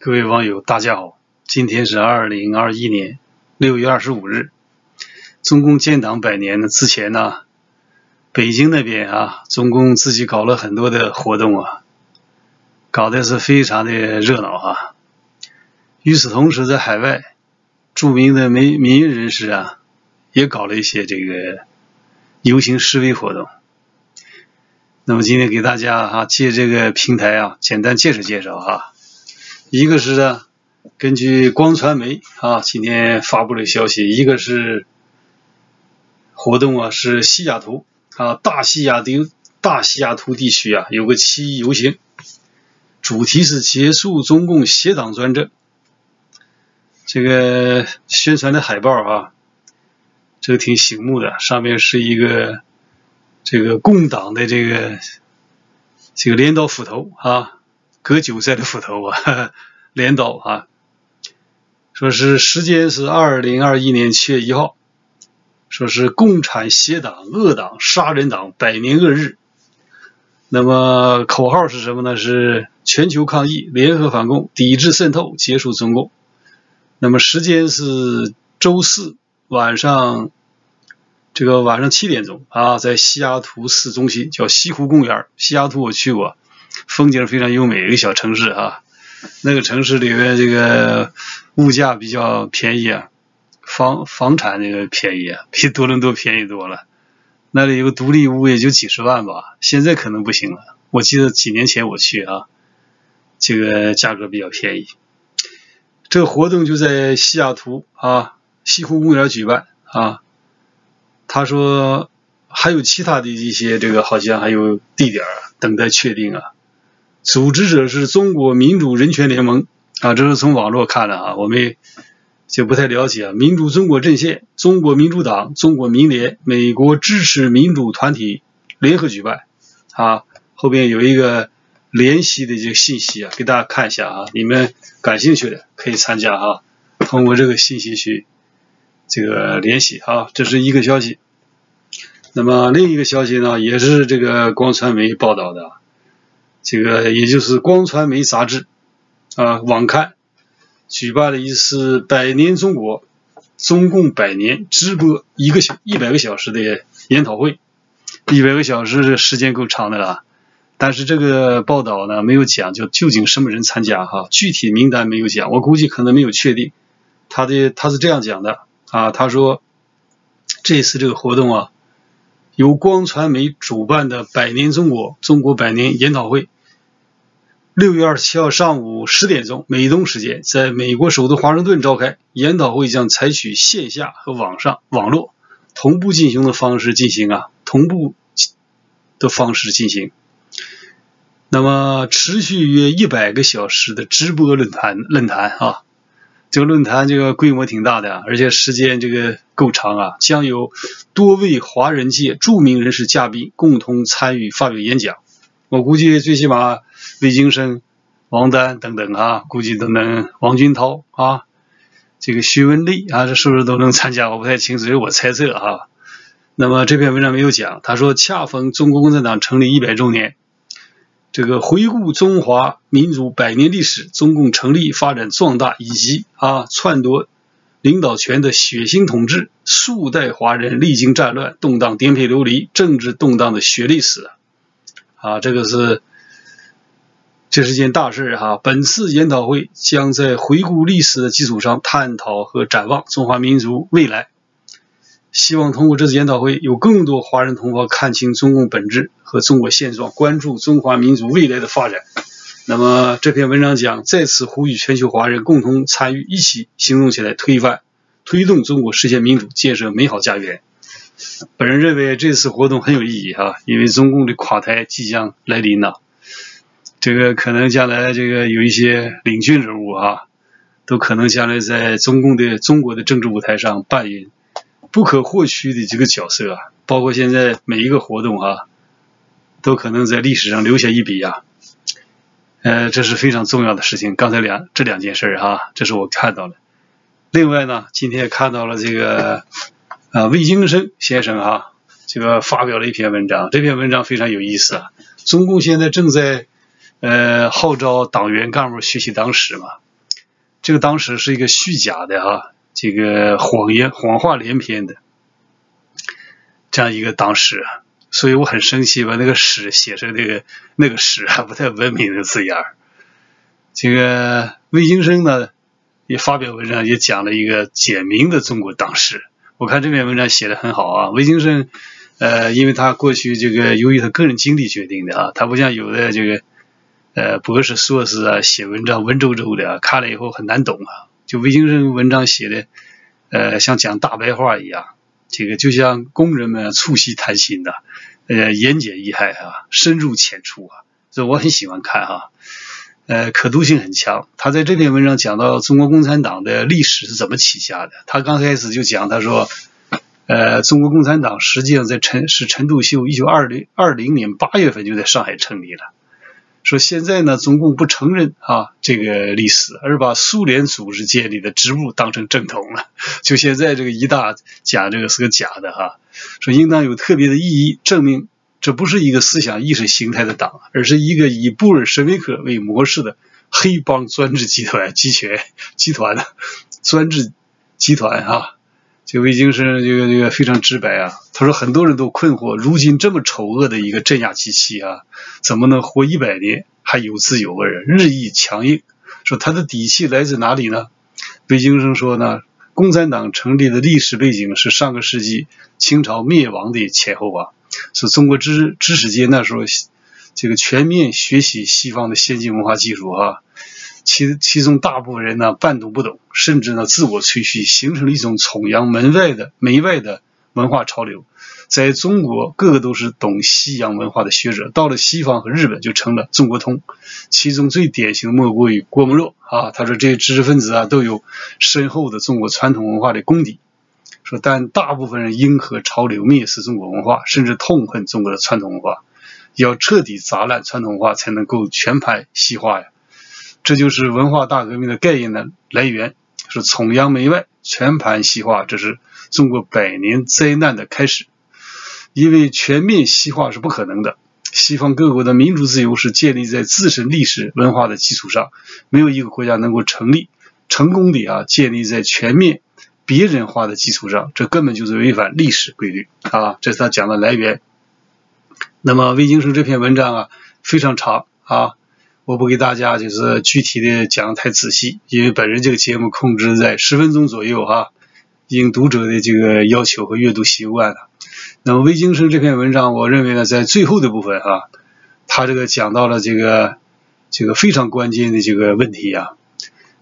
各位网友，大家好！今天是二零二一年六月二十五日，中共建党百年呢。之前呢，北京那边啊，中共自己搞了很多的活动啊，搞的是非常的热闹啊。与此同时，在海外，著名的民民营人士啊，也搞了一些这个游行示威活动。那么今天给大家哈借这个平台啊，简单介绍介绍哈。一个是呢，根据光传媒啊今天发布的消息，一个是活动啊是西雅图啊大西雅图大西雅图地区啊有个七一游行，主题是结束中共邪党专政。这个宣传的海报啊，这个挺醒目的，上面是一个。这个共党的这个这个镰刀斧头啊，割韭菜的斧头啊，镰刀啊，说是时间是二零二一年七月一号，说是共产邪党、恶党、杀人党百年恶日。那么口号是什么呢？是全球抗议、联合反共、抵制渗透、结束中共。那么时间是周四晚上。这个晚上七点钟啊，在西雅图市中心叫西湖公园。西雅图我去过，风景非常优美，一个小城市啊。那个城市里面这个物价比较便宜啊，房房产那个便宜啊，比多伦多便宜多了。那里有个独立屋也就几十万吧，现在可能不行了。我记得几年前我去啊，这个价格比较便宜。这个活动就在西雅图啊西湖公园举办啊。他说还有其他的一些这个好像还有地点等待确定啊。组织者是中国民主人权联盟啊，这是从网络看的啊，我们就不太了解啊。民主中国阵线、中国民主党、中国民联、美国支持民主团体联合举办啊。后边有一个联系的这个信息啊，给大家看一下啊。你们感兴趣的可以参加啊，通过这个信息去这个联系啊。这是一个消息。那么另一个消息呢，也是这个光传媒报道的，这个也就是光传媒杂志啊网刊举办了一次百年中国中共百年直播一个小一百个小时的研讨会，一百个小时这时间够长的了，但是这个报道呢没有讲就究竟什么人参加哈，具体名单没有讲，我估计可能没有确定，他的他是这样讲的啊，他说这次这个活动啊。由光传媒主办的“百年中国”中国百年研讨会，六月二十七号上午十点钟美东时间，在美国首都华盛顿召开。研讨会将采取线下和网上网络同步进行的方式进行啊，同步的方式进行。那么，持续约一百个小时的直播论坛论坛啊。这个论坛这个规模挺大的，而且时间这个够长啊，将有多位华人界著名人士嘉宾共同参与发表演讲。我估计最起码魏京生、王丹等等啊，估计都能，王军涛啊，这个徐文丽啊，这是不是都能参加？我不太清楚，是我猜测啊。那么这篇文章没有讲，他说恰逢中国共产党成立一百周年。这个回顾中华民族百年历史，中共成立、发展、壮大以及啊篡夺领导权的血腥统治，数代华人历经战乱、动荡、颠沛流离、政治动荡的血历史啊，这个是这是件大事哈。本次研讨会将在回顾历史的基础上，探讨和展望中华民族未来。希望通过这次研讨会，有更多华人同胞看清中共本质和中国现状，关注中华民族未来的发展。那么这篇文章讲，再次呼吁全球华人共同参与，一起行动起来，推翻、推动中国实现民主，建设美好家园。本人认为这次活动很有意义哈，因为中共的垮台即将来临了。这个可能将来这个有一些领军人物哈，都可能将来在中共的中国的政治舞台上扮演。不可或缺的这个角色啊，包括现在每一个活动啊，都可能在历史上留下一笔呀。呃，这是非常重要的事情。刚才两这两件事儿哈，这是我看到的。另外呢，今天也看到了这个啊，魏京生先生啊，这个发表了一篇文章。这篇文章非常有意思啊。中共现在正在呃号召党员干部学习党史嘛，这个党史是一个虚假的哈，这个谎言谎话连篇的这样一个党史，所以我很生气，把那个史写成那个那个史还不太文明的字眼儿。这个魏京生呢也发表文章，也讲了一个简明的中国党史。我看这篇文章写的很好啊，魏京生呃，因为他过去这个由于他个人经历决定的啊，他不像有的这个。呃，博士、硕士啊，写文章文绉绉的啊，看了以后很难懂啊。就魏京生文章写的，呃，像讲大白话一样，这个就像工人们促膝谈心的，呃，言简意赅啊，深入浅出啊，这我很喜欢看哈。呃，可读性很强。他在这篇文章讲到中国共产党的历史是怎么起家的。他刚开始就讲，他说，呃，中国共产党实际上在陈是陈独秀一九二零二零年八月份就在上海成立了。说现在呢，中共不承认啊这个历史，而把苏联组织建立的职务当成正统了。就现在这个一大讲这个是个假的哈。说应当有特别的意义，证明这不是一个思想意识形态的党，而是一个以布尔什维克为模式的黑帮专制集团集权集团的专制集团哈。这魏京生这个这个非常直白啊，他说很多人都困惑，如今这么丑恶的一个镇压机器啊，怎么能活一百年还有滋有味儿，日益强硬？说他的底气来自哪里呢？魏京生说呢，共产党成立的历史背景是上个世纪清朝灭亡的前后啊，是中国知知识界那时候这个全面学习西方的先进文化技术啊。其其中大部分人呢半懂不懂，甚至呢自我吹嘘，形成了一种崇洋门外的门外的文化潮流。在中国，个个都是懂西洋文化的学者，到了西方和日本就成了中国通。其中最典型的莫过于郭沫若啊，他说这些知识分子啊都有深厚的中国传统文化的功底。说但大部分人迎合潮流，蔑视中国文化，甚至痛恨中国的传统文化，要彻底砸烂传统文化，才能够全盘西化呀。这就是文化大革命的概念的来源，是崇洋媚外、全盘西化，这是中国百年灾难的开始。因为全面西化是不可能的，西方各国的民主自由是建立在自身历史文化的基础上，没有一个国家能够成立成功的啊建立在全面别人化的基础上，这根本就是违反历史规律啊！这是他讲的来源。那么魏京生这篇文章啊非常长啊。我不给大家就是具体的讲太仔细，因为本人这个节目控制在十分钟左右哈，应读者的这个要求和阅读习惯的。那么魏京生这篇文章，我认为呢，在最后的部分哈，他这个讲到了这个这个非常关键的这个问题啊。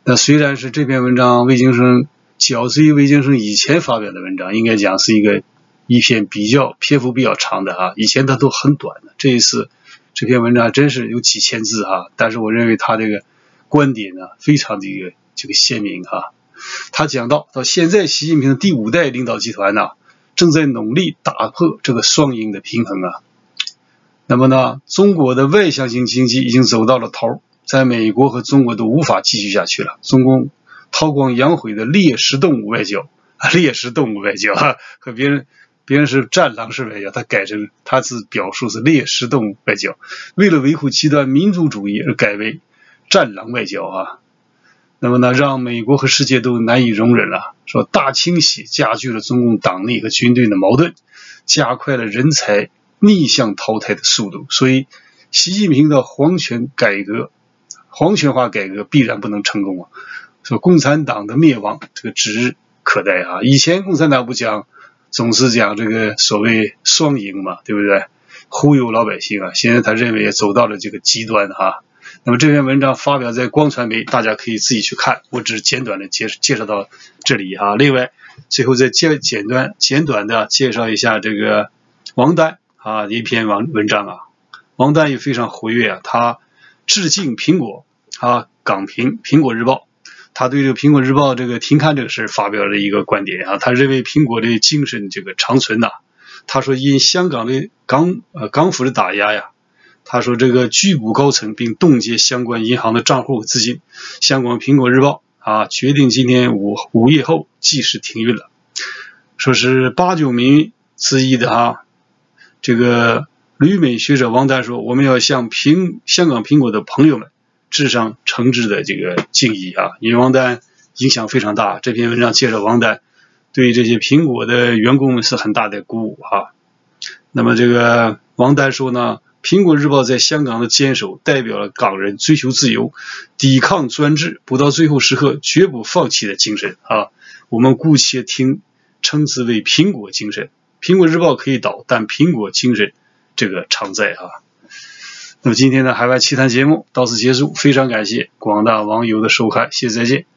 那虽然是这篇文章魏京生较之于魏京生以前发表的文章，应该讲是一个一篇比较篇幅比较长的啊，以前他都很短的，这一次。这篇文章真是有几千字哈，但是我认为他这个观点呢，非常的一个这个鲜明哈。他讲到，到现在习近平第五代领导集团呢，正在努力打破这个双赢的平衡啊。那么呢，中国的外向型经济已经走到了头，在美国和中国都无法继续下去了。中共韬光养晦的猎食动物外交啊，猎食动物外交啊，和别人。别人是战狼式外交，他改成他是表述是猎食动物外交，为了维护极端民族主义而改为战狼外交啊。那么呢，让美国和世界都难以容忍了。说大清洗加剧了中共党内和军队的矛盾，加快了人才逆向淘汰的速度。所以，习近平的皇权改革、皇权化改革必然不能成功啊。说共产党的灭亡，这个指日可待啊。以前共产党不讲。总是讲这个所谓双赢嘛，对不对？忽悠老百姓啊！现在他认为走到了这个极端哈。那么这篇文章发表在光传媒，大家可以自己去看。我只简短的介介绍到这里哈。另外，最后再简简短简短的介绍一下这个王丹啊一篇文文章啊。王丹也非常活跃啊，他致敬苹果啊，港评苹果日报。他对这个苹果日报这个停刊这个事发表了一个观点啊，他认为苹果的精神这个长存呐。他说因香港的港呃港府的打压呀，他说这个拘捕高层并冻结相关银行的账户资金，香港苹果日报啊决定今天午午夜后即时停运了。说是八九名之一的啊，这个旅美学者王丹说，我们要向苹香港苹果的朋友们。智商诚挚的这个敬意啊！因为王丹影响非常大，这篇文章介绍王丹对这些苹果的员工们是很大的鼓舞哈。那么这个王丹说呢，苹果日报在香港的坚守，代表了港人追求自由、抵抗专制、不到最后时刻绝不放弃的精神啊！我们姑且听称之为苹果精神。苹果日报可以倒，但苹果精神这个常在啊。那么今天的海外奇谈节目到此结束，非常感谢广大网友的收看，谢谢再见。